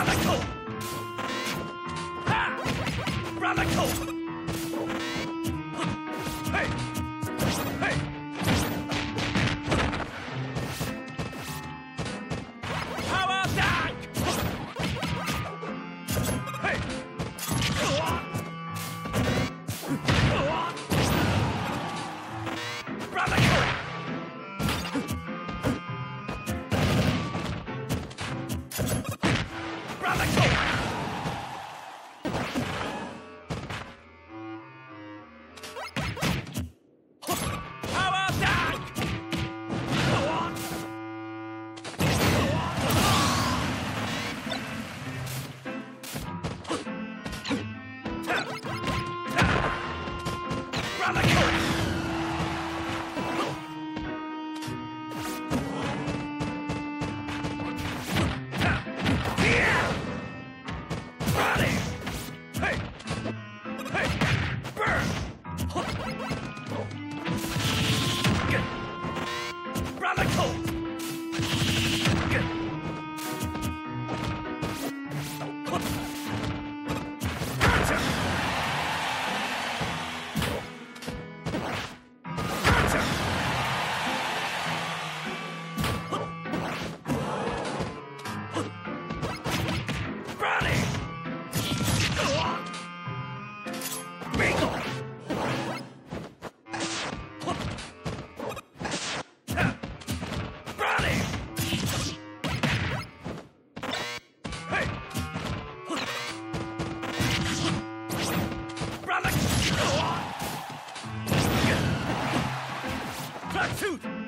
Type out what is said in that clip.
Radical! Ha! Radical! Hey! on the couch! Huh. Flat tooth!